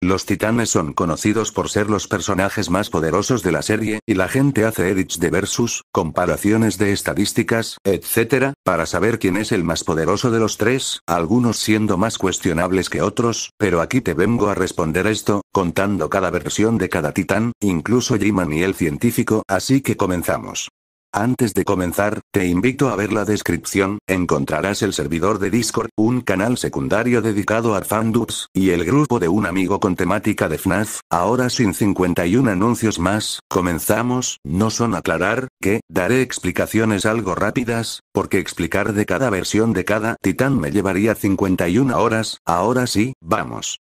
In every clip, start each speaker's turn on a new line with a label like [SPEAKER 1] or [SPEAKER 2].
[SPEAKER 1] Los titanes son conocidos por ser los personajes más poderosos de la serie, y la gente hace edits de versus, comparaciones de estadísticas, etc., para saber quién es el más poderoso de los tres, algunos siendo más cuestionables que otros, pero aquí te vengo a responder esto, contando cada versión de cada titán, incluso Jiman y el científico, así que comenzamos. Antes de comenzar, te invito a ver la descripción, encontrarás el servidor de Discord, un canal secundario dedicado a fandubs, y el grupo de un amigo con temática de FNAF, ahora sin 51 anuncios más, comenzamos, no son aclarar, que, daré explicaciones algo rápidas, porque explicar de cada versión de cada titán me llevaría 51 horas, ahora sí, vamos.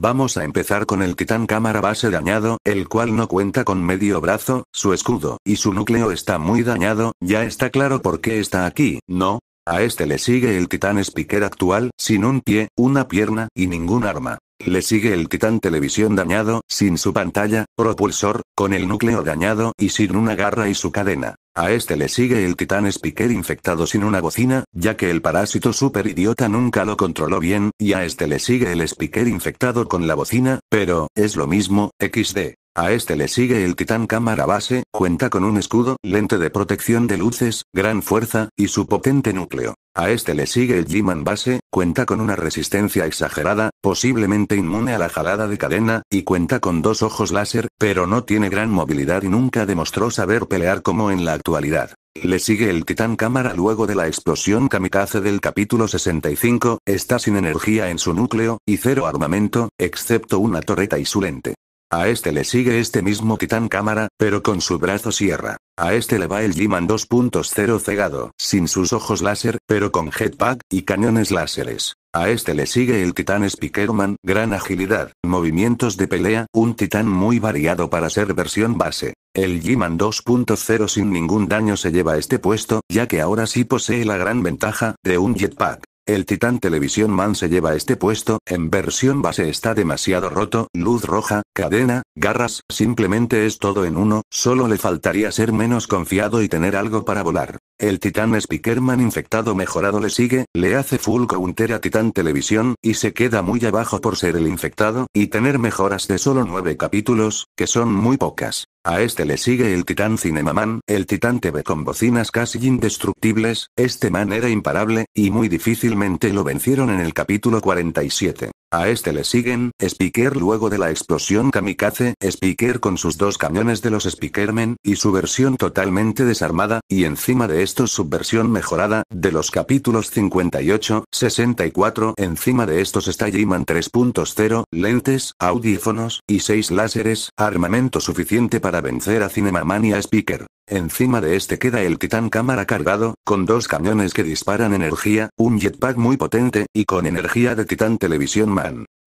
[SPEAKER 1] Vamos a empezar con el titán cámara base dañado, el cual no cuenta con medio brazo, su escudo, y su núcleo está muy dañado, ya está claro por qué está aquí, ¿no? A este le sigue el titán speaker actual, sin un pie, una pierna, y ningún arma. Le sigue el titán televisión dañado, sin su pantalla, propulsor, con el núcleo dañado, y sin una garra y su cadena. A este le sigue el titán Speaker infectado sin una bocina, ya que el parásito super idiota nunca lo controló bien, y a este le sigue el Speaker infectado con la bocina, pero, es lo mismo, XD. A este le sigue el titán cámara base, cuenta con un escudo, lente de protección de luces, gran fuerza, y su potente núcleo. A este le sigue el G-Man base, cuenta con una resistencia exagerada, posiblemente inmune a la jalada de cadena, y cuenta con dos ojos láser, pero no tiene gran movilidad y nunca demostró saber pelear como en la actualidad. Le sigue el titán cámara luego de la explosión kamikaze del capítulo 65, está sin energía en su núcleo, y cero armamento, excepto una torreta y su lente. A este le sigue este mismo titán cámara, pero con su brazo sierra. A este le va el G-Man 2.0 cegado, sin sus ojos láser, pero con jetpack, y cañones láseres. A este le sigue el titán Speakerman, gran agilidad, movimientos de pelea, un titán muy variado para ser versión base. El G-Man 2.0 sin ningún daño se lleva este puesto, ya que ahora sí posee la gran ventaja, de un jetpack. El Titán Televisión Man se lleva este puesto, en versión base está demasiado roto, luz roja, cadena, garras, simplemente es todo en uno, solo le faltaría ser menos confiado y tener algo para volar. El Titán Speakerman infectado mejorado le sigue, le hace full counter a Titán Televisión, y se queda muy abajo por ser el infectado, y tener mejoras de solo 9 capítulos, que son muy pocas. A este le sigue el Titán Cinemaman, el Titán TV con bocinas casi indestructibles, este man era imparable, y muy difícilmente lo vencieron en el capítulo 47. A este le siguen, Speaker luego de la explosión kamikaze, Speaker con sus dos cañones de los Speakermen, y su versión totalmente desarmada, y encima de estos su versión mejorada, de los capítulos 58, 64, encima de estos está G-Man 3.0, lentes, audífonos, y 6 láseres, armamento suficiente para vencer a Cinemaman y a Speaker. Encima de este queda el titán cámara cargado, con dos cañones que disparan energía, un jetpack muy potente, y con energía de titán televisión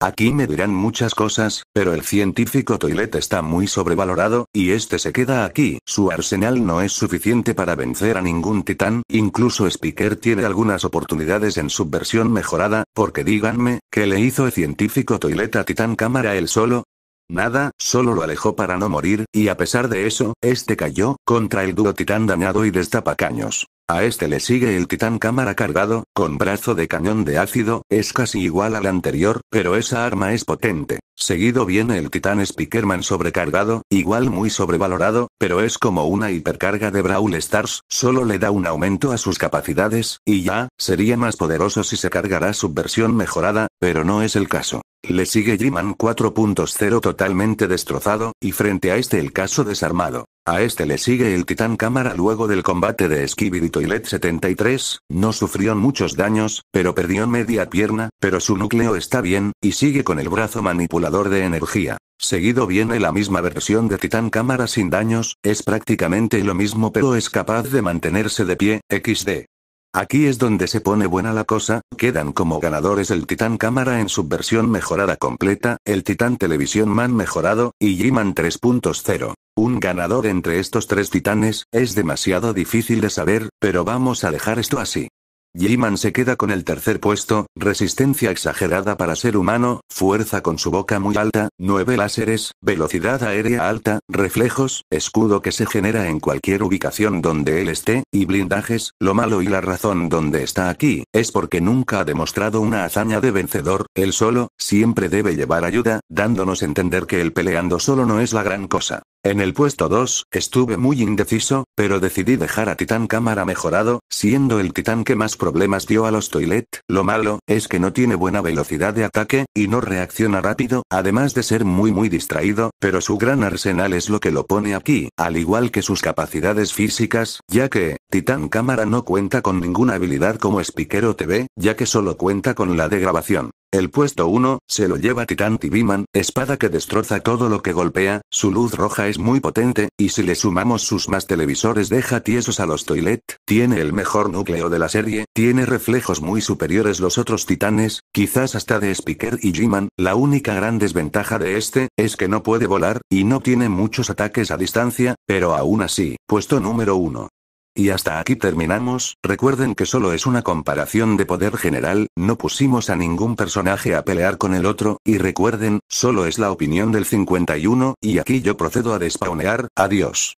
[SPEAKER 1] Aquí me dirán muchas cosas, pero el científico Toilet está muy sobrevalorado, y este se queda aquí, su arsenal no es suficiente para vencer a ningún titán, incluso Speaker tiene algunas oportunidades en su versión mejorada, porque díganme, ¿qué le hizo el científico Toilet a titán cámara él solo? Nada, solo lo alejó para no morir, y a pesar de eso, este cayó, contra el dúo titán dañado y destapacaños. A este le sigue el titán cámara cargado, con brazo de cañón de ácido, es casi igual al anterior, pero esa arma es potente. Seguido viene el titán Speakerman sobrecargado, igual muy sobrevalorado, pero es como una hipercarga de Brawl Stars, solo le da un aumento a sus capacidades, y ya, sería más poderoso si se cargará su versión mejorada, pero no es el caso. Le sigue G-Man 4.0 totalmente destrozado, y frente a este el caso desarmado. A este le sigue el titán cámara luego del combate de Skibidi Toilet 73, no sufrió muchos daños, pero perdió media pierna, pero su núcleo está bien, y sigue con el brazo manipulador de energía. Seguido viene la misma versión de Titán Cámara sin daños, es prácticamente lo mismo pero es capaz de mantenerse de pie, XD. Aquí es donde se pone buena la cosa, quedan como ganadores el Titán Cámara en su versión mejorada completa, el Titán Televisión Man mejorado, y G-Man 3.0. Un ganador entre estos tres titanes, es demasiado difícil de saber, pero vamos a dejar esto así. Jiman se queda con el tercer puesto, resistencia exagerada para ser humano, fuerza con su boca muy alta, 9 láseres, velocidad aérea alta, reflejos, escudo que se genera en cualquier ubicación donde él esté, y blindajes, lo malo y la razón donde está aquí, es porque nunca ha demostrado una hazaña de vencedor, él solo, siempre debe llevar ayuda, dándonos entender que el peleando solo no es la gran cosa. En el puesto 2, estuve muy indeciso, pero decidí dejar a Titán Cámara mejorado, siendo el Titán que más problemas dio a los Toilet. Lo malo, es que no tiene buena velocidad de ataque, y no reacciona rápido, además de ser muy muy distraído, pero su gran arsenal es lo que lo pone aquí, al igual que sus capacidades físicas, ya que, Titán Cámara no cuenta con ninguna habilidad como Spiquero TV, ya que solo cuenta con la de grabación. El puesto 1, se lo lleva Titán Tibiman, espada que destroza todo lo que golpea, su luz roja es muy potente, y si le sumamos sus más televisores deja tiesos a los Toilet, tiene el mejor núcleo de la serie, tiene reflejos muy superiores los otros titanes, quizás hasta de Speaker y G-Man, la única gran desventaja de este, es que no puede volar, y no tiene muchos ataques a distancia, pero aún así, puesto número 1. Y hasta aquí terminamos, recuerden que solo es una comparación de poder general, no pusimos a ningún personaje a pelear con el otro, y recuerden, solo es la opinión del 51, y aquí yo procedo a despawnear, adiós.